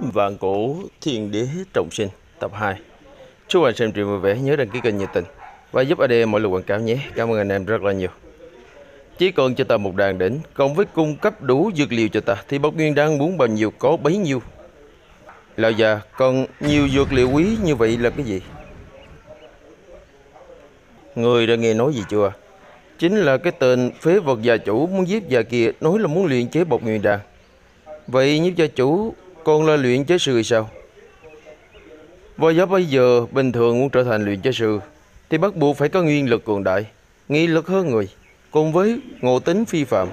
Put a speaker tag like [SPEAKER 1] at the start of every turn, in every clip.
[SPEAKER 1] Vạn cổ thiên đế trọng sinh, tập 2 Chúc anh xem truyện vui vẻ, nhớ đăng ký kênh nhiệt tình Và giúp AD mọi lượt quảng cáo nhé. Cảm ơn anh em rất là nhiều. Chỉ còn cho ta một đàn đỉnh, Cộng với cung cấp đủ dược liệu cho ta, Thì Bọc Nguyên đang muốn bao nhiêu, có bấy nhiêu? Lão già, Còn nhiều dược liệu quý như vậy là cái gì? Người đã nghe nói gì chưa? Chính là cái tên phế vật già chủ muốn giết già kia, Nói là muốn luyện chế bọc nguyên đan Vậy nhiếp gia chủ con là luyện chế sư sao? Võ giáo bây giờ bình thường muốn trở thành luyện chế sư thì bắt buộc phải có nguyên lực cường đại, nghị lực hơn người, cùng với ngộ tính phi phạm.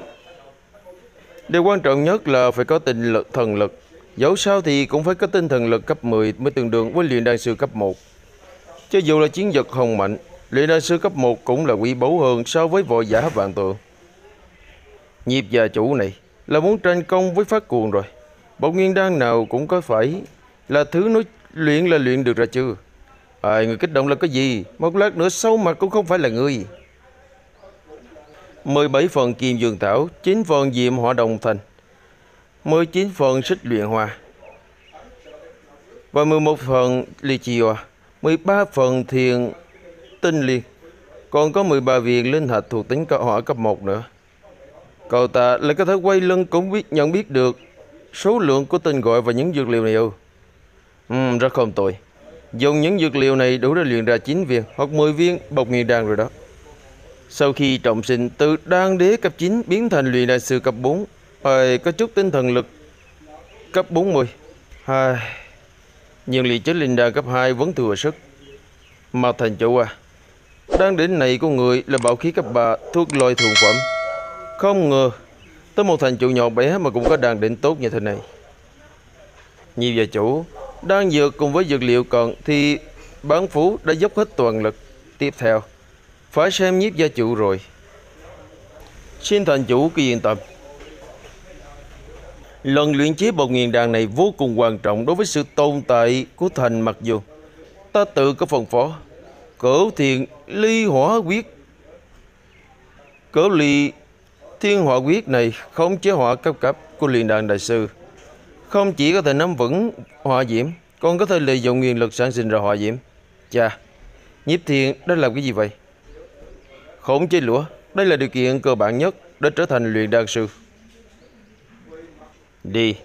[SPEAKER 1] Điều quan trọng nhất là phải có tinh lực thần lực. Dẫu sao thì cũng phải có tinh thần lực cấp 10 mới tương đương với luyện đan sư cấp 1. Cho dù là chiến vật hồng mạnh, luyện đan sư cấp 1 cũng là quý báu hơn so với vội giả vạn tượng. Nhịp già chủ này là muốn tranh công với phát cuồng rồi. Bỗng nhiên đang nào cũng có phải là thứ nói luyện là luyện được ra chưa? À, người kích động là cái gì? Một lát nữa sâu mặt cũng không phải là người. 17 phần kim dương thảo, 9 phần diệm hỏa đồng thành, 19 phần xích luyện hòa, và 11 phần ly chi hòa, 13 phần thiền tinh liên, còn có 13 viên linh hạch thuộc tính cơ hỏa cấp 1 nữa. Cậu ta lại có thể quay lưng cũng biết nhận biết được số lượng của tên gọi và những dược liệu này ư? Ừ, rất không tội. Dùng những dược liệu này đủ để luyện ra 9 viên hoặc 10 viên bọc nghiền đan rồi đó. Sau khi trọng sinh từ đan đế cấp 9 biến thành luyện đại sư cấp 4, rồi có chút tinh thần lực cấp 40. Hai, nhưng luyện chế linh đan cấp 2 vẫn thừa sức. Mà thành chủ à, đan đỉnh này của người là bảo khí cấp 3 thuộc loại thượng phẩm. Không ngờ Tới một thành trụ nhỏ bé mà cũng có đàn định tốt như thế này Nhiều gia chủ Đang dược cùng với dược liệu còn Thì bán phú đã dốc hết toàn lực Tiếp theo, Phải xem nhiếp gia chủ rồi Xin thành chủ cứ yên tâm Lần luyện chế bột nghiền đàn này vô cùng quan trọng đối với sự tồn tại của thành mặc dù ta tự có phần phó. Cửu thiền ly hỏa quyết. Cửu ly Thiên họa quyết này không chế họa cấp cấp của liền đàn đại sư. Không chỉ có thể nắm vững họa diễm, còn có thể lợi dụng nguyên lực sản sinh ra họa diễm. Chà, nhiếp thiên đã làm cái gì vậy? Khống chế lửa, đây là điều kiện cơ bản nhất để trở thành luyện đan sư. Đi.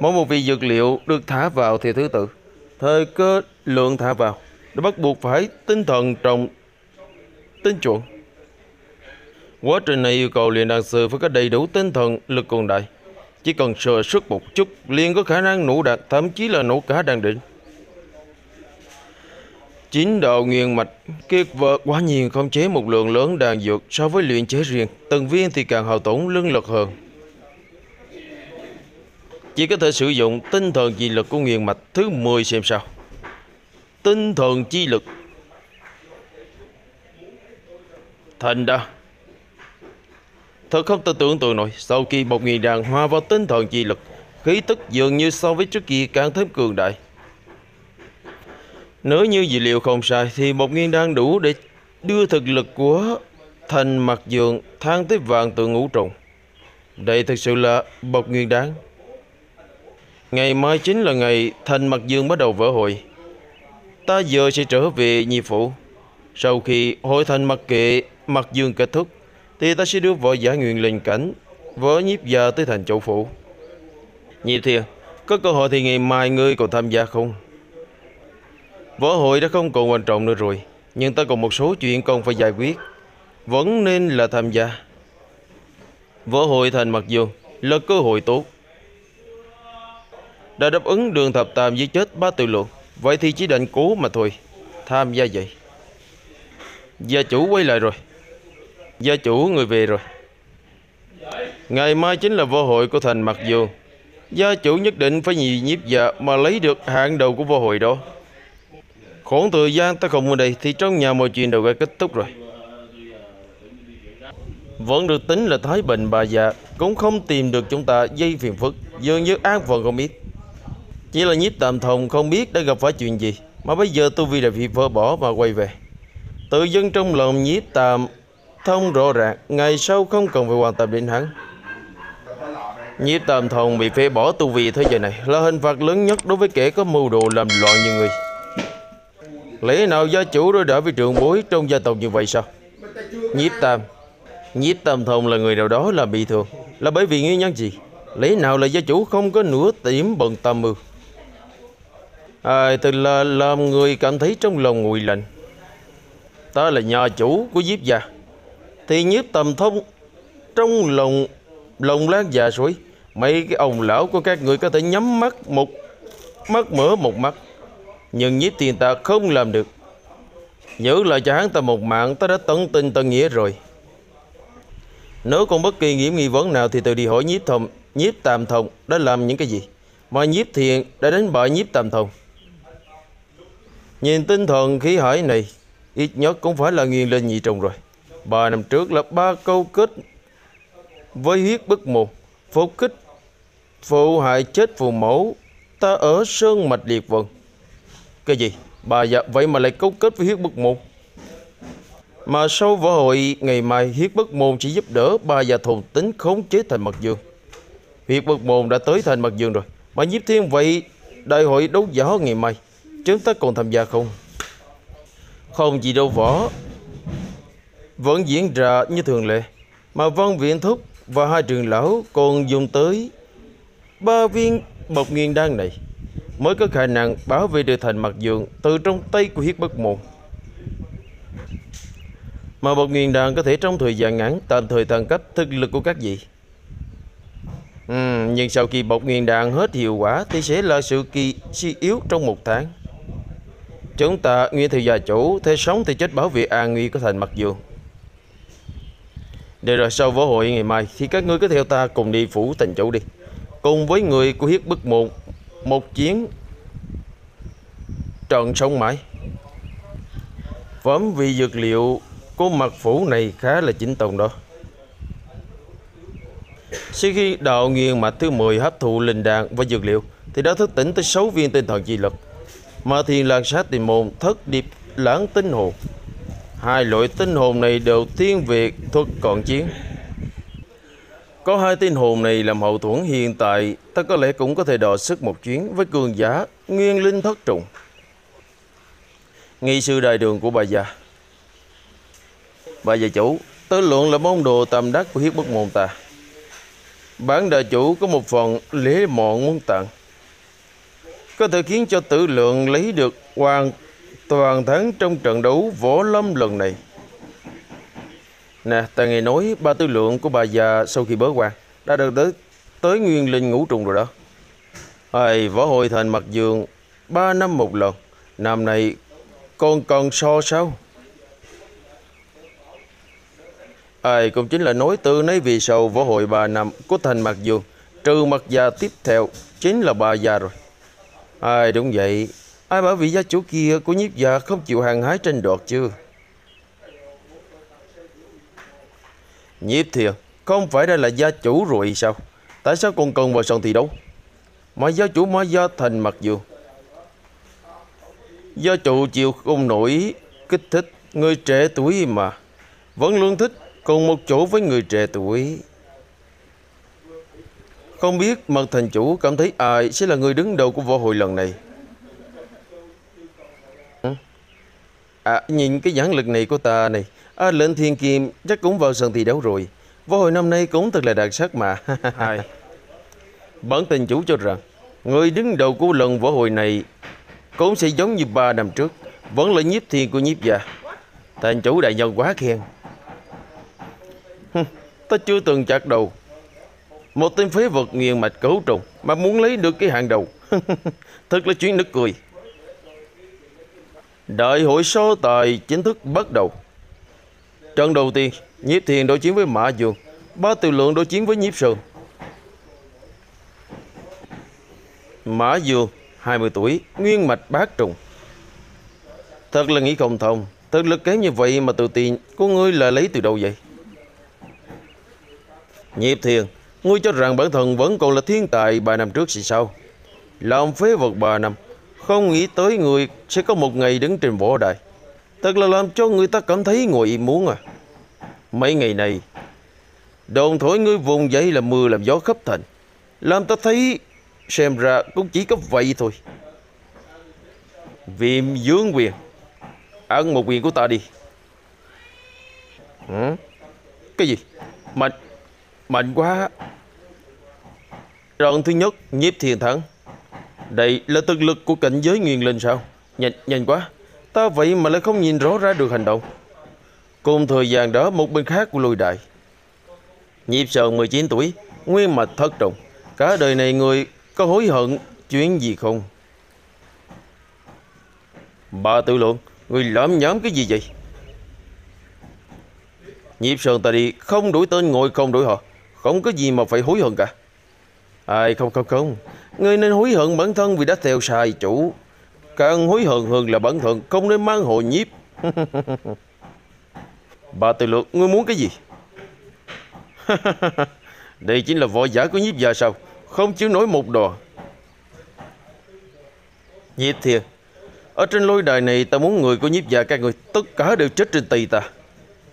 [SPEAKER 1] Mỗi một vị dược liệu được thả vào theo thứ tự. Thời cơ lượng thả vào, đã bắt buộc phải tinh thần trọng tinh chuẩn Quá trình này yêu cầu luyện đàn sư phải có đầy đủ tinh thần, lực cường đại. Chỉ cần sờ sức một chút liền có khả năng nổ đạt, thậm chí là nổ cả đan đỉnh. Chính đạo nghiền mạch, kiệt vợ quá nhiên không chế một lượng lớn đàn dược so với luyện chế riêng, từng viên thì càng hao tổn lưng lực hơn. Chỉ có thể sử dụng tinh thần chi lực của nghiền mạch thứ 10 xem sao. Tinh thần chi lực Thành đạo. Thật không thể tưởng tượng nổi, Sau khi một nghìn đàn hòa vào tinh thần chi lực, Khí tức dường như so với trước kia càng thêm cường đại. Nếu như dữ liệu không sai, Thì một nghìn đan đủ để đưa thực lực của thành mặt dường thang tới vàng tượng ngũ trùng Đây thực sự là một nguyên đáng Ngày mai chính là ngày thành mặt dương bắt đầu vỡ hội. Ta giờ sẽ trở về nhị phủ. Sau khi hội thành mặt kệ, mặt dương kết thúc thì ta sẽ đưa võ giả nguyện lên cảnh với nhiếp gia tới thành chỗ phủ Nhị thiên Có cơ hội thì ngày mai ngươi còn tham gia không? Võ hội đã không còn quan trọng nữa rồi, Nhưng ta còn một số chuyện còn phải giải quyết. Vẫn nên là tham gia. Võ hội thành mặc dù Là cơ hội tốt. Đã đáp ứng đường thập tam với chết ba tự luận Vậy thì chỉ định cố mà thôi, Tham gia vậy. Gia chủ quay lại rồi. Gia chủ người về rồi. Ngày mai chính là vô hội của thành Mặc dù. Gia chủ nhất định phải nhì nhiếp dạ Mà lấy được hạng đầu của vô hội đó. Khoảng thời gian ta không ở đây Thì trong nhà mọi chuyện đều đã kết thúc rồi. Vẫn được tính là thái bệnh bà già Cũng không tìm được chúng ta dây phiền phức, Dường như ác phận không biết Chỉ là nhiếp tạm thông không biết đã gặp phải chuyện gì, Mà bây giờ tôi vì đã bị vỡ bỏ mà quay về. Tự dân trong lòng nhiếp tạm thông rõ ràng ngày sau không cần phải quan tâm đến hắn Nhiếp tam thông bị phế bỏ tu vi thế giới này là hình phạt lớn nhất đối với kẻ có mưu đồ làm loạn như người. Lẽ nào gia chủ đối đãi với trường bối trong gia tộc như vậy sao? Nhiếp tam Nhiếp tam thông là người nào đó là bị thương Là bởi vì nguyên nhân gì? Lẽ nào là gia chủ không có nửa tiểm bận tâm mưu À, từ là làm người cảm thấy trong lòng nguội lạnh Ta là nhà chủ của Diếp gia thì nhiếp tầm thông Trong lòng Lòng láng già suối Mấy cái ông lão của các người có thể nhắm mắt một, Mắt mở một mắt. Nhưng nhiếp tiền ta không làm được. Nhớ lại cho hắn ta một mạng, Ta đã tận tình tận nghĩa rồi. Nếu còn bất kỳ nghiệm nghi vấn nào Thì tự đi hỏi nhiếp thông Nhiếp tàm thông đã làm những cái gì? Mà nhiếp thiện đã đánh bại nhiếp tàm thông. Nhìn tinh thần khí hải này, Ít nhất cũng phải là nghiền lên nhị trùng rồi. 3 năm trước là ba câu kết Với huyết bức mù Phục kích Phụ hại chết phụ mẫu, Ta ở Sơn Mạch Liệt vần. Cái gì? Bà dạ vậy mà lại câu kết với huyết bức môn Mà sau võ hội, ngày mai huyết bức môn chỉ giúp đỡ ba dạ già thùng tính khống chế thành mặt dương Huyết bức môn đã tới thành mặt dương rồi Mà nhiếp thiên, vậy đại hội đấu võ ngày mai, Chúng ta còn tham gia không? Không gì đâu võ vẫn diễn ra như thường lệ Mà văn viện thúc và hai trường lão còn dùng tới ba viên bọc nghiền đan này mới có khả năng bảo vệ được thành mặt dường từ trong tay của hiết bất môn. Mà bọc nghiền đan có thể trong thời gian ngắn tạm thời tăng cấp thực lực của các vị. Ừ, nhưng sau khi bọc nghiền đan hết hiệu quả thì sẽ là sự kỳ suy yếu trong một tháng. Chúng ta nguyên theo gia chủ Thế sống thì chết bảo vệ an nguy của thành mặt dường. Để rồi sau võ hội ngày mai, Thì các ngươi cứ theo ta cùng đi phủ thành chủ đi. Cùng với người của hiết bức một Một chiến Trận sống mãi. Phẩm vị dược liệu Của mặt phủ này khá là chính tông đó. Sau khi đạo nghiền mạch thứ 10 hấp thụ linh đàn và dược liệu, Thì đã thức tỉnh tới 6 viên tinh thần chi lực. Mà thiền làng sát tìm môn thất điệp lãng tinh hồn Hai loại tinh hồn này đều thiên việt, thuật còn chiến. Có hai tinh hồn này làm hậu thuẫn hiện tại, Ta có lẽ cũng có thể đọ sức một chuyến với cường giả Nguyên linh thất trùng. Nghi sư đại đường của bà già. Bà già chủ Tớ luận là môn đồ tầm đắc của hiếp bất môn ta. Bản đại chủ có một phần lễ mọn muốn tặng có thể khiến cho tử lượng lấy được hoàn toàn thắng trong trận đấu võ lâm lần này. Nè, ta nghe nói ba tư lượng của bà già sau khi bớ quan đã được tới tới nguyên linh ngũ trùng rồi đó. Ai, võ hội thành mặt giường ba năm một lần, năm này con còn so sao? Ai cũng chính là nói từ nấy vì sau võ hội ba năm của thành mặt giường trừ mặt già tiếp theo chính là bà già rồi. Ai đúng vậy Ai bảo vị gia chủ kia của nhiếp gia không chịu hàng hái tranh đoạt chưa Nhiếp thiền Không phải đây là gia chủ rồi sao? Tại sao còn cần vào sân thi đấu Mà gia chủ mới gia thành mặc dù. Gia chủ chịu không nổi Kích thích người trẻ tuổi mà. Vẫn luôn thích cùng một chỗ với người trẻ tuổi. Không biết mật thành chủ cảm thấy ai sẽ là người đứng đầu của võ hội lần này. À, nhìn cái giảng lực này của ta này. À, lệnh thiên kim chắc cũng vào sân thi đấu rồi. Võ hội năm nay cũng thật là đặc sắc mà. Hai. Bản tình chủ cho rằng, người đứng đầu của lần võ hội này cũng sẽ giống như ba năm trước. Vẫn là nhiếp thiên của nhiếp gia. Thành chủ đại nhân quá khen. ta chưa từng chặt đầu một tên phế vật nghiền mạch cấu trùng mà muốn lấy được cái hàng đầu. Thật là chuyện nực cười. Đại hội so tài chính thức bắt đầu. Trận đầu tiên, Nhiếp Thiền đối chiến với Mã Dương, Ba Từ Lượng đối chiến với Nhiếp Sơn. Mã Dương, 20 tuổi, nguyên mạch bát trùng. Thật là nghĩ không thông, thực lực kém như vậy mà tự tiền của ngươi là lấy từ đâu vậy? Nhiếp Thiền, Ngươi cho rằng bản thân vẫn còn là thiên tài ba năm trước thì sao? Làm phế vật ba năm, không nghĩ tới người sẽ có một ngày đứng trên võ đài. Thật là làm cho người ta cảm thấy ngồi im muốn à. Mấy ngày này, đồn thổi ngươi vùng dậy là mưa làm gió khắp thành. Làm ta thấy xem ra cũng chỉ có vậy thôi. Viêm dương quyền. Ăn một quyền của ta đi. Ừ? Cái gì? Mạnh, mạnh quá. Trận thứ nhất, nhiếp thiền thắng. Đây là thực lực của cảnh giới nguyên linh sao? Nhanh, nhanh quá. Ta vậy mà lại không nhìn rõ ra được hành động. Cùng thời gian đó, một bên khác của lùi đại. Nhịp sơn 19 tuổi, nguyên mạch thất trọng. Cả đời này người có hối hận chuyện gì không? Bà tự lượng, người lõm nhóm cái gì vậy? Nhịp sơn ta đi, không đổi tên ngồi không đổi họ. Không có gì mà phải hối hận cả. Ai không không không, người nên hối hận bản thân vì đã theo sai chủ. Càng hối hận hơn là bản thân không nên mang hồ nhiếp. Bà tự lượng, ngươi muốn cái gì? Đây chính là võ giả của nhiếp gia sao Không chịu nổi một đò Nhiếp thiền Ở trên lối đài này ta muốn người của nhiếp gia Các người tất cả đều chết trên tay ta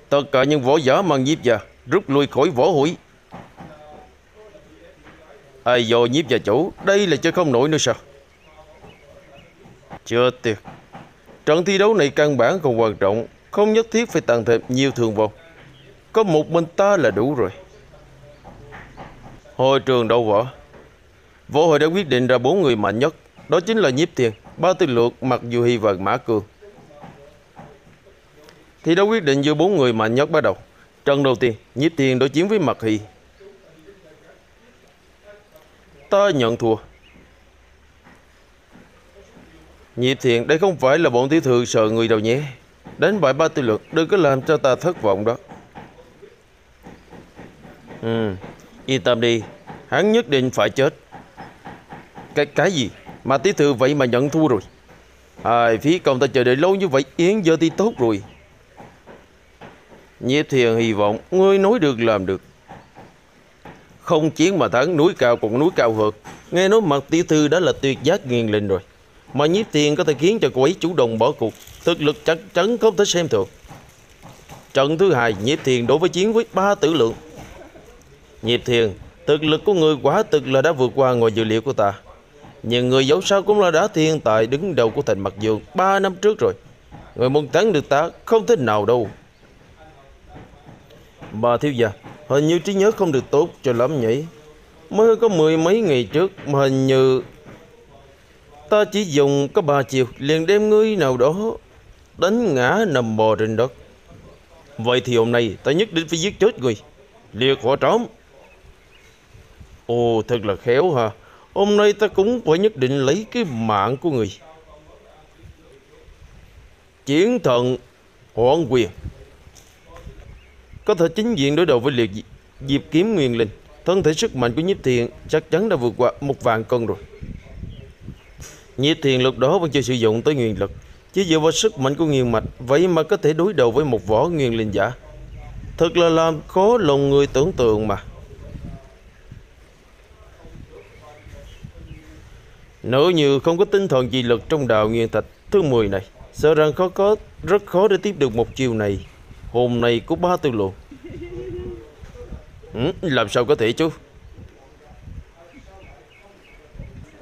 [SPEAKER 1] Tất cả những võ giả mang nhiếp gia Rút lui khỏi võ hủy Ai vô nhiếp gia chủ Đây là chơi không nổi nữa sao? Chưa tiệt. Trận thi đấu này căn bản còn quan trọng Không nhất thiết phải tăng thêm nhiều thương vong Có một mình ta là đủ rồi. Hội trường đấu võ Võ hội đã quyết định ra bốn người mạnh nhất Đó chính là Nhiếp Thiền, Ba Tư Lược, mặc dù Hy và Mã Cương thi đấu quyết định giữa bốn người mạnh nhất bắt đầu. Trận đầu tiên, Nhiếp Thiền đối chiến với mặc Hy. Ta nhận thua. Nhiếp Thiện, đây không phải là bọn tiểu thư sợ người đâu nhé. Đánh bại ba tư lực Đừng có làm cho ta thất vọng đó. Ừ Yên tâm đi. Hắn nhất định phải chết. Cái cái gì? Mà tiểu thư vậy mà nhận thua rồi. À phí công ta chờ đợi lâu như vậy Yến giờ thì tốt rồi. Nhiếp thiền hy vọng Ngươi nói được làm được. Không chiến mà thắng núi cao còn núi cao hơn Nghe nói mặt tiểu thư đã là tuyệt giác nghiền linh rồi Mà nhiếp thiền có thể khiến cho cô ấy chủ động bỏ cuộc Thực lực chắc chắn không thể xem thường Trận thứ hai nhiếp thiền đối với chiến với ba tử lượng Nhịp thiền, thực lực của người quả thực là đã vượt qua ngoài dự liệu của ta. Nhưng người dẫu sao cũng là đã thiên tài đứng đầu của thành mặt dương ba năm trước rồi. Người muốn thắng được ta không thể nào đâu. Bà thiếu gia, hình như trí nhớ không được tốt cho lắm nhỉ. Mới có mười mấy ngày trước mà hình như ta chỉ dùng có ba chiều liền đem ngươi nào đó đánh ngã nằm bò trên đất. Vậy thì hôm nay ta nhất định phải giết chết người. Liệt họ trống. Ồ, thật là khéo ha Hôm nay ta cũng phải nhất định lấy cái mạng của người Chiến thần Hoàng quyền có thể chính diện đối đầu với liệt Diệp kiếm nguyên linh. Thân thể sức mạnh của nhiếp thiền chắc chắn đã vượt qua một vạn cân rồi. Nhiếp thiền lúc đó vẫn chưa sử dụng tới nguyên lực. Chỉ dựa vào sức mạnh của nguyên mạch Vậy mà có thể đối đầu với một võ nguyên linh giả. Thật là làm khó lòng người tưởng tượng mà. Nếu như không có tinh thần dị lực trong đạo nguyên thạch thứ 10 này, sợ rằng khó có rất khó để tiếp được một chiều này. Hôm nay có ba tư lộ. Ừ, làm sao có thể chứ?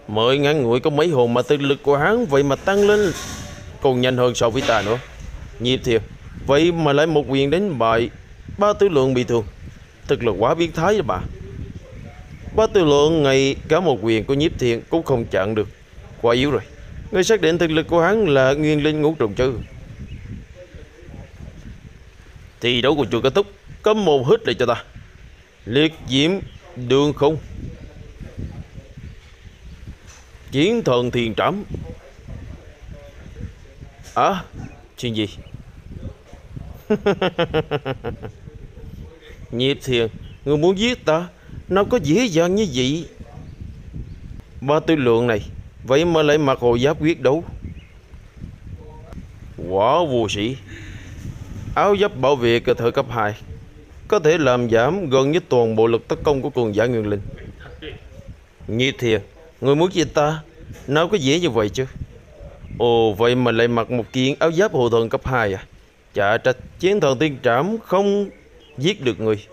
[SPEAKER 1] Mới ngắn ngủi có mấy hồn mà tư lực của hắn vậy mà tăng lên còn nhanh hơn so với ta nữa. Nhịp thiệt, vậy mà lại một quyền đánh bại ba tư lượng bị thương. Thật là quá biến thái rồi bà. Ba tư lượng ngày cả một quyền của nhiếp thiện cũng không chặn được Quá yếu rồi Người xác định thực lực của hắn là nguyên linh ngũ trùng chứ Thì đấu của chùa kết thúc cấm mồm hít lại cho ta Liệt diễm đường không Chiến thần thiền trẫm À Chuyện gì? Nhiếp thiền, Người muốn giết ta, nó có dễ dàng như vậy? Ba tư lượng này, Vậy mà lại mặc hồ giáp quyết đấu. Quả vô sĩ, Áo giáp bảo vệ cơ thể cấp 2 có thể làm giảm gần như toàn bộ lực tấn công của cường giả nguyên linh. Như thiệt Người muốn giết ta? Nào có dễ như vậy chứ? Ồ, vậy mà lại mặc một kiện áo giáp hộ thần cấp 2 à? Chả trách, chiến thần tiên trảm không giết được người.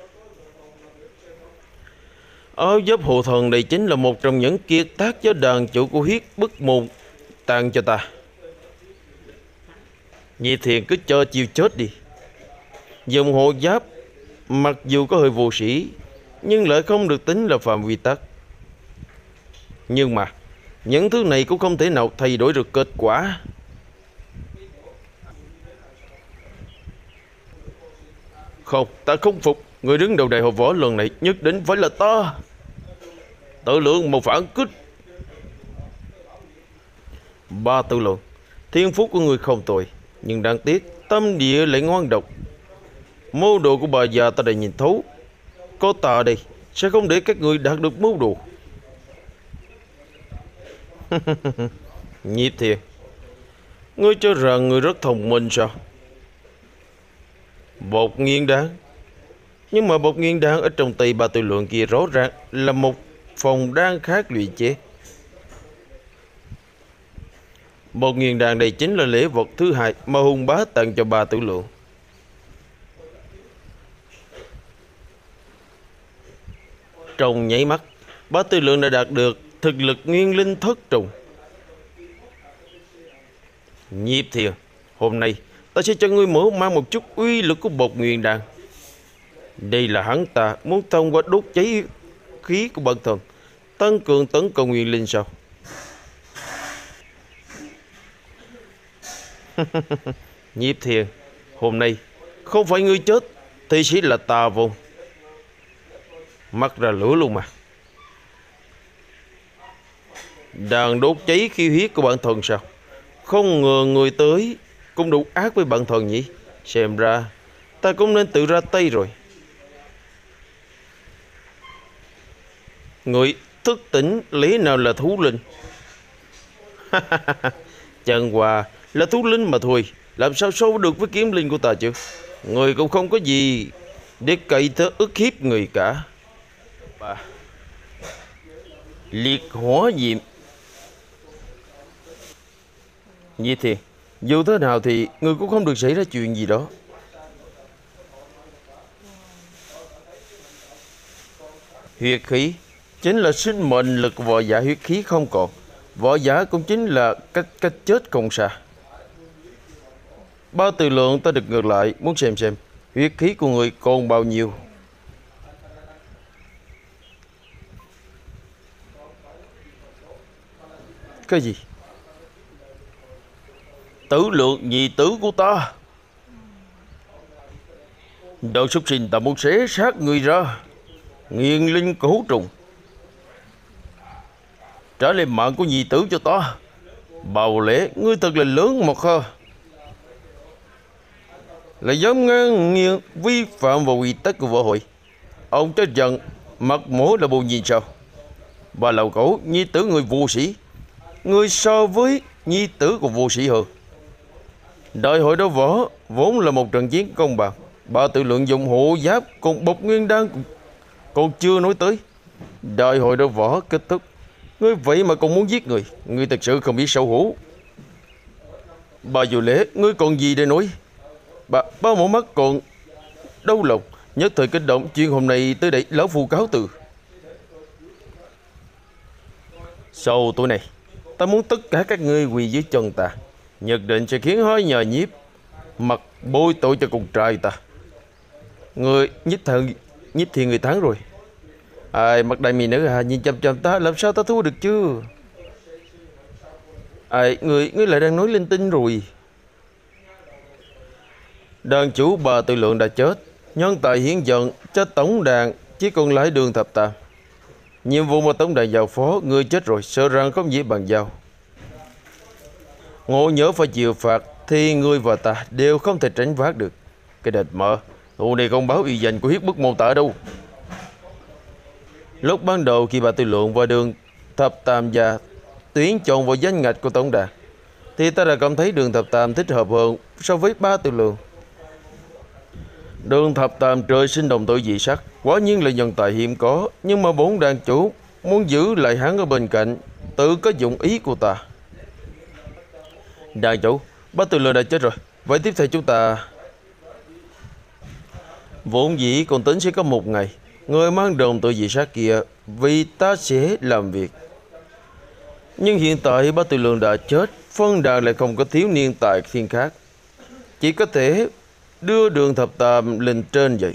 [SPEAKER 1] Áo giáp hộ thần này chính là một trong những kiệt tác do đàn chủ của huyết bức môn tặng cho ta. Nhị thiền cứ cho chiêu chết đi. Dùng hộ giáp mặc dù có hơi vô sĩ nhưng lại không được tính là phạm vi tắc. Nhưng mà những thứ này cũng không thể nào thay đổi được kết quả. Không, ta không phục. Người đứng đầu đại hội võ lần này nhất định phải là ta. Tự lượng một phản kích. Ba tự lượng. Thiên phúc của người không tồi. Nhưng đáng tiếc, tâm địa lại ngoan độc. Mưu đồ của bà già ta đã nhìn thấu. Có ta đây, sẽ không để các người đạt được mưu đồ. Nhiếp thiệt. Ngươi cho rằng ngươi rất thông minh sao? Bột nghiên đáng Nhưng mà bột nghiên đáng ở trong tay bà tự lượng kia rõ ràng là một phòng đan khác luyện chế. Bột nghiền đàn đây chính là lễ vật thứ hai mà hùng bá tặng cho bà tử lượng. Trong nháy mắt, bá tư lượng đã đạt được thực lực nguyên linh thất trùng. Nhiếp thiền, hôm nay ta sẽ cho ngươi mở mang một chút uy lực của bột nguyên đan. Đây là hắn ta muốn thông qua đốt cháy khí của bản thân, tăng cường tấn công nguyên linh sao? Nhiếp thiền, hôm nay không phải ngươi chết thì chỉ là ta vô mất ra lửa luôn mà. Đàn đốt cháy khi huyết của bạn thần sao? Không ngờ người tới cũng đủ ác với bạn thần nhỉ? Xem ra ta cũng nên tự ra tay rồi. Người thức tỉnh lý nào là thú linh? Chẳng qua là thú linh mà thôi. Làm sao sâu được với kiếm linh của ta chứ? Người cũng không có gì để cậy thơ ức hiếp người cả. Liệt hỏa diệm Như thì, Dù thế nào thì Người cũng không được xảy ra chuyện gì đó. Huyệt khí Chính là sinh mệnh lực võ giả huyết khí không còn. Võ giả cũng chính là cách cách chết không xa. Bao từ lượng ta được ngược lại, Muốn xem xem Huyết khí của người còn bao nhiêu. Cái gì? Tử lượng nhị tử của ta. Đồ súc sinh ta muốn xé xác người ra, Nghiền linh cổ trùng. Trả lại mạng của nhị tử cho ta. Bào lễ, Ngươi thật là lớn một hơ Là dám ngang nghiêng Vi phạm vào quy tắc của võ hội. Ông chết giận, Mặt mũi là buồn nhìn sao? Bà lầu cổ Nhi tử người vô sĩ. Người so với nhi tử của vua sĩ hơn Đại hội đấu võ vốn là một trận chiến công bằng. bà tự lượng dụng hộ giáp cùng bộc nguyên đan còn chưa nói tới. Đại hội đấu võ kết thúc. Ngươi vậy mà còn muốn giết người. Ngươi thật sự không biết xấu hổ. Bà dù lễ, ngươi còn gì để nói? Bà, ba mỏ mắt còn đau lòng. Nhất thời kích động chuyện hôm nay tới đây lão phu cáo từ. Sau tối này, ta muốn tất cả các ngươi quỳ dưới chân ta. Nhất định sẽ khiến hói nhờ nhiếp, Mặt bôi tội cho cùng trời ta. Người nhiếp thần Nhiếp thì người thắng rồi. Ai mặt đại mỹ nữ à Nhìn chăm chăm ta, làm sao ta thua được chứ? Ai, người Người lại đang nói linh tinh rồi. Đàn chủ bà tự lượng đã chết, Nhân tài hiến giận cho tổng đàn, Chỉ còn lại đường thập tam Nhiệm vụ mà tổng đại giao phó Người chết rồi sợ rằng không dễ bàn giao Ngộ nhớ phải chịu phạt thì ngươi và ta đều không thể tránh vác được. Cái đệt mở thù này không báo y danh của hiếp bức môn tả đâu. Lúc ban đầu khi bà tư lượng vào đường thập tam gia tuyến chọn vào danh ngạch của tổng đà, thì ta đã cảm thấy đường thập tam thích hợp hơn so với ba tư lượng. Đường thập tam trời sinh đồng tội dị sắc, quả nhiên là nhân tài hiếm có, nhưng mà bốn đàn chủ muốn giữ lại hắn ở bên cạnh, tự có dụng ý của ta. Đàn chủ, ba từ lừa đã chết rồi. Vậy tiếp theo chúng ta... Vốn dĩ còn tính sẽ có một ngày, người mang đồng tự dị sát kia Vì ta sẽ làm việc Nhưng hiện tại ba tư lượng đã chết Phân đàn lại không có thiếu niên tài thiên khác Chỉ có thể đưa đường thập tam lên trên vậy.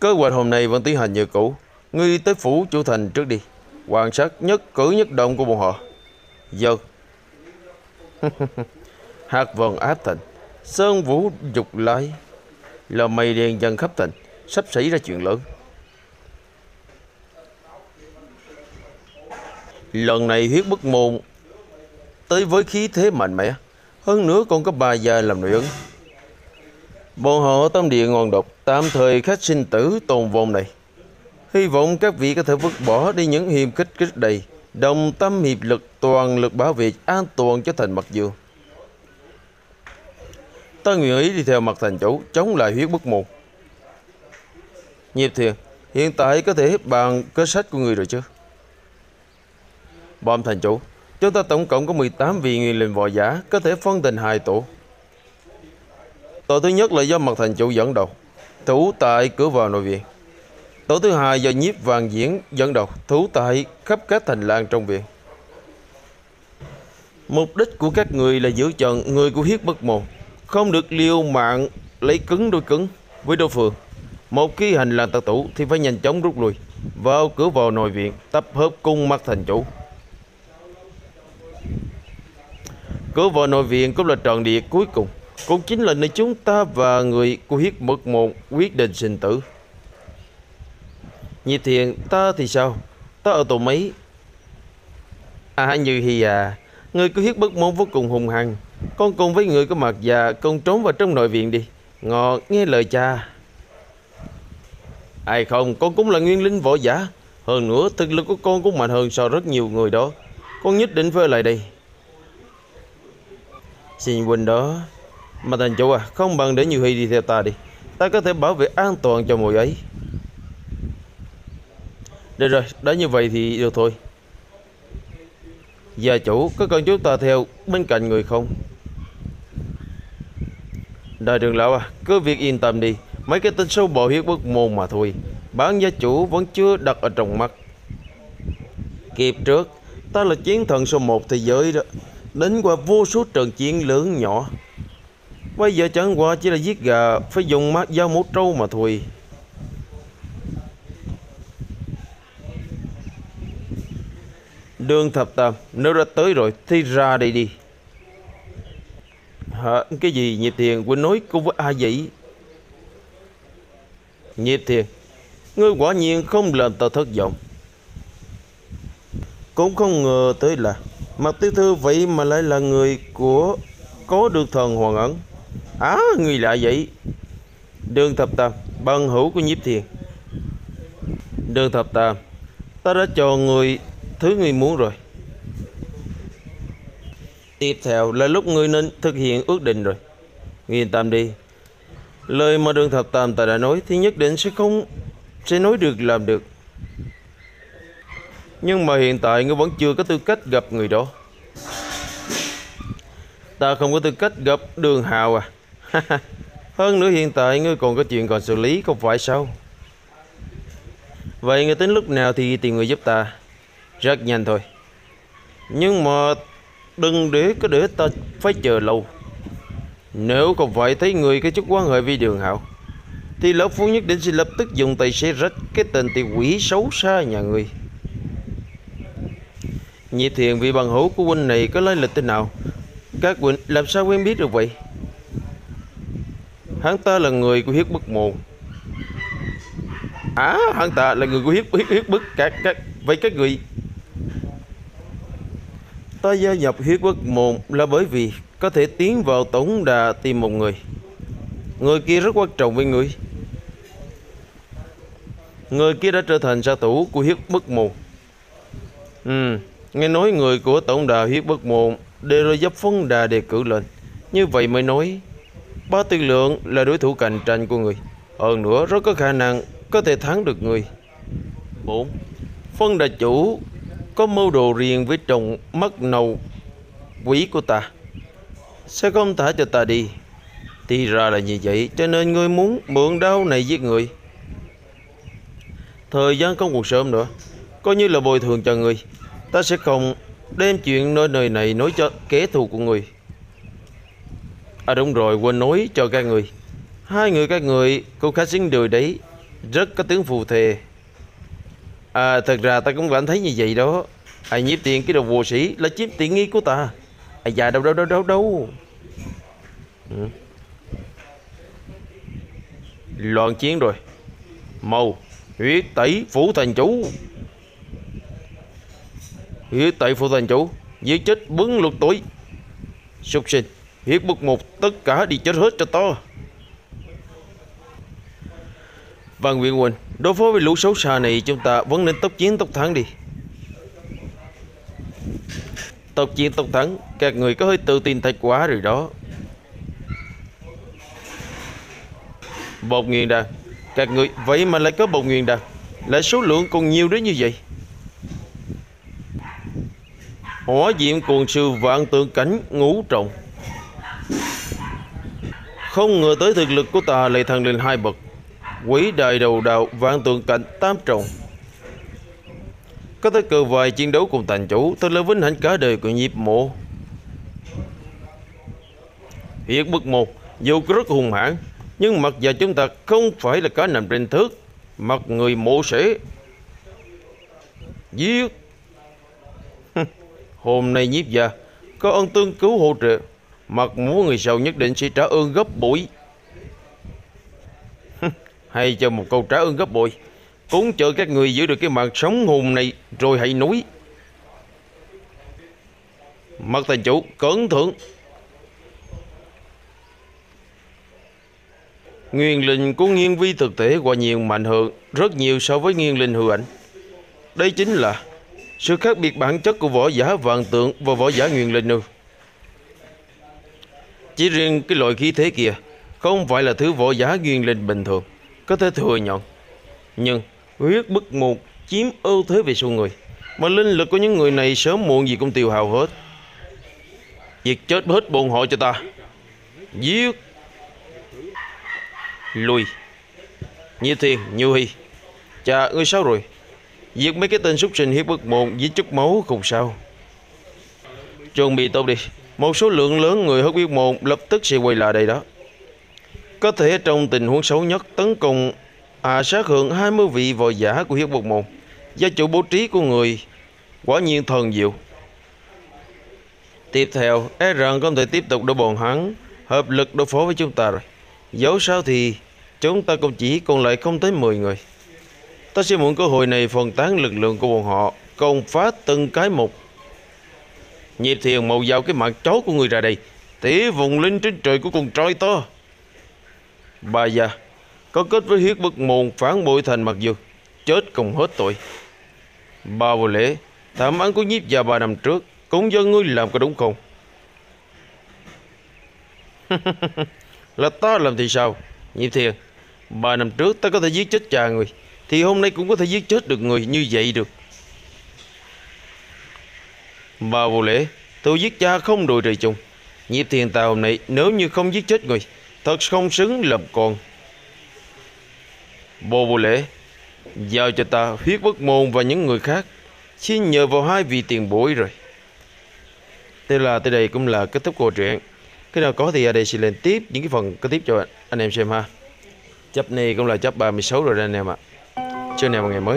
[SPEAKER 1] Kế hoạch hôm nay vẫn tiến hành như cũ. Ngươi tới phủ chủ thành trước đi. Quan sát nhất, cử nhất động của bọn họ. Giờ Hạt vần áp thành. Sơn vũ dục lai. Là mây đen dần khắp thành. Sắp xảy ra chuyện lớn. Lần này huyết bất môn Tới với khí thế mạnh mẽ. Hơn nữa còn có bà già làm nội ứng Bọn họ tâm địa ngon độc Tạm thời khách sinh tử tồn vong này. Hy vọng các vị có thể vứt bỏ đi những hiềm khích kích đầy, Đồng tâm hiệp lực toàn lực bảo vệ an toàn cho thành mặt dương Ta nguyện ý đi theo mặt thành chủ Chống lại huyết bất mù. Nhịp thiền Hiện tại có thể bàn kế sách của người rồi chứ? Bom thành chủ. Chúng ta tổng cộng có 18 vị nguyên linh võ giả Có thể phân thành hai tổ. Tổ thứ nhất là do mặt thành chủ dẫn đầu Thủ tại cửa vào nội viện. Tổ thứ hai do nhiếp vàng diễn dẫn đầu Thủ tại khắp các thành lang trong viện. Mục đích của các người là giữ chọn người của hiết bất mồm, Không được liêu mạng lấy cứng đôi cứng với đối phương. Một khi hành lang tạc tủ thì phải nhanh chóng rút lui Vào cửa vào nội viện Tập hợp cung mặt thành chủ. Cửa vào nội viện cũng là tròn địa cuối cùng. Cũng chính là nơi chúng ta và người của Huyết mật một quyết định sinh tử. Nhịp thiền ta thì sao? Ta ở tổ mấy? À như hi à Người của Huyết bất môn vô cùng hùng hăng Con cùng với người có mặt già Con trốn vào trong nội viện đi. Ngọt nghe lời cha. Ai không, con cũng là nguyên linh võ giả. Hơn nữa, thực lực của con cũng mạnh hơn so rất nhiều người đó. Con nhất định phải lại đây. Xin huynh đó. Mà thành chủ à Không bằng để Như Hy đi theo ta đi. Ta có thể bảo vệ an toàn cho mùi ấy. Được rồi, Đã như vậy thì được thôi. Gia chủ, có cần chúng ta theo bên cạnh người không? Đại trưởng lão à Cứ việc yên tâm đi. Mấy cái tên sâu bò hiếp bất môn mà thôi. Bản gia chủ vẫn chưa đặt ở trong mắt. Kịp trước Ta là chiến thần số 1 thế giới đó. Đến qua vô số trận chiến lớn nhỏ. Bây giờ chẳng qua chỉ là giết gà, Phải dùng mắt dao mổ trâu mà thôi. Đường thập tam, Nếu đã tới rồi thì ra đây đi. Hả, cái gì nhịp thiền Quỳnh nói cùng với ai vậy? Nhịp thiền, Ngươi quả nhiên không làm ta thất vọng. Cũng không ngờ tới là Mặt tiểu thư vậy mà lại là người của Có được thần hoàng ẩn. Á à, người lạ vậy. Đường thập tam Bằng hữu của nhiếp thiền. Đường thập tam Ta đã cho người Thứ người muốn rồi. Tiếp theo là lúc người nên thực hiện ước định rồi. Yên tâm đi. Lời mà đường thập tam ta đã nói Thì nhất định sẽ không Sẽ nói được làm được nhưng mà hiện tại ngươi vẫn chưa có tư cách gặp người đó. Ta không có tư cách gặp đường hào à. Hơn nữa hiện tại ngươi còn có chuyện còn xử lý, không phải sao? Vậy ngươi tính lúc nào thì tìm người giúp ta? Rất nhanh thôi. Nhưng mà đừng để có để ta phải chờ lâu. Nếu không phải thấy người cái chút quan hệ với đường hào, Thì lão phu nhất định sẽ lập tức dùng tay sẽ rách cái tên tiểu quỷ xấu xa nhà người. Nhị thiền vị bằng hữu của huynh này có lai lịch thế nào? Các huynh làm sao quen biết được vậy? Hắn ta là người của hiếp bức mù À hắn ta là người của hiếp, hiếp, hiếp bức các, các, Vậy các người. Ta gia nhập hiếp bức môn là bởi vì Có thể tiến vào tổng đà tìm một người. Người kia rất quan trọng với người. Người kia đã trở thành gia thủ của hiếp bức mù Ừ. Nghe nói người của tổng đà hiếp bất môn đều rồi dấp phân đà đề cử lên. Như vậy mới nói, Ba tư lượng là đối thủ cạnh tranh của người. Hơn nữa, rất có khả năng có thể thắng được người. 4. Phân đà chủ có mưu đồ riêng với chồng mất nầu quý của ta. Sẽ không thả cho ta đi. Thì ra là như vậy, cho nên ngươi muốn mượn đau này giết người. Thời gian không còn sớm nữa Coi như là bồi thường cho người Ta sẽ không đem chuyện nơi nơi này nói cho kẻ thù của người. À đúng rồi, quên nói cho các người. Hai người các người cũng khá xứng đôi đấy. Rất có tướng phù thề. À thật ra ta cũng cảm thấy như vậy đó. Ai nhiếp tiền cái đồ vô sĩ là chiếm tiện nghi của ta. À dạ đâu đâu đâu đâu đâu. Ừ. Loạn chiến rồi. Màu Huyết tẩy, phủ thành chủ. Huyết tại phủ thành chủ, Giết chết bứng lục tuổi. Súc sinh, Hiếp bức một, tất cả đi chết hết cho to. Văn Nguyễn Quỳnh Đối phó với lũ xấu xa này, Chúng ta vẫn nên tốc chiến tốc thắng đi. Tốc chiến tốc thắng, Các người có hơi tự tin thật quá rồi đó. Bột nguyên đàn Các người vậy mà lại có bột nguyên đàn Lại số lượng còn nhiều đến như vậy? Hỏa diệm cuồng sư vạn tượng cảnh ngũ trọng. Không ngờ tới thực lực của ta lại thăng lên hai bậc. Quỷ đại đầu đạo, vạn tượng cảnh tám trọng. Có thể cơ vài chiến đấu cùng thành chủ, Thật là vinh hạnh cả đời của nhịp mộ. Hiện bậc một, Dù rất hùng hãn, Nhưng mặt và chúng ta không phải là cá nằm trên thước Mặt người mộ sẽ Giết. Hôm nay nhiếp gia, Có ơn tương cứu hỗ trợ Mặt mũi người giàu nhất định sẽ trả ơn gấp bội. Hay cho một câu trả ơn gấp bội, Cũng chờ các người giữ được cái mạng sống hồn này Rồi hãy núi. Mặt thành chủ, cẩn thận. Nguyên linh của nghiên vi thực thể quả nhiều mạnh hơn rất nhiều so với nghiên linh hư ảnh. Đây chính là sự khác biệt bản chất của võ giả vạn tượng và võ giả nguyên linh nữa. Chỉ riêng cái loại khí thế kia không phải là thứ võ giả nguyên linh bình thường có thể thừa nhận. Nhưng huyết bức một chiếm ưu thế về số người mà linh lực của những người này sớm muộn gì cũng tiêu hao hết. việc chết hết bọn họ cho ta. Giết Lùi Như Thiên, Như Hy Chà, ngươi sao rồi Giết mấy cái tên súc sinh hiếp bức môn với chút máu cùng sao. Chuẩn bị tốt đi. Một số lượng lớn người hất biết môn lập tức sẽ quay lại đây đó. Có thể trong tình huống xấu nhất, tấn công à sát hưởng 20 vị vòi giả của hiếp bức môn. Gia chủ bố trí của người Quả nhiên thần diệu. Tiếp theo E rằng không thể tiếp tục đối bọn hắn, Hợp lực đối phó với chúng ta rồi. Dẫu sao thì Chúng ta cũng chỉ còn lại không tới 10 người. Ta sẽ mượn cơ hội này phân tán lực lượng của bọn họ Công phá từng cái một. Nhịp thiền màu vào cái mặt chó của người ra đây Tỉ vùng linh trên trời của con trôi to. Bà già Có kết với hiết bất môn phản bội thành mặc dược, Chết cùng hết tội. Bà vô lễ Thảm án của nhiếp già ba năm trước Cũng do ngươi làm có đúng không? Là ta làm thì sao? Nhịp thiền Ba năm trước ta có thể giết chết cha người thì hôm nay cũng có thể giết chết được người như vậy được. Bà vô lễ, Tôi giết cha không đổi trời chung Nhịp thiền ta hôm nay, nếu như không giết chết người, Thật không xứng làm con. Bồ vô lễ, Giao cho ta huyết bất môn và những người khác Xin nhờ vào hai vị tiền bối rồi. Thế là tới đây cũng là kết thúc câu chuyện. Khi nào có thì ở đây sẽ lên tiếp những cái phần kế tiếp cho anh em xem ha. Chấp này cũng là chấp 36 rồi đây anh em ạ. à chưa em một ngày mới?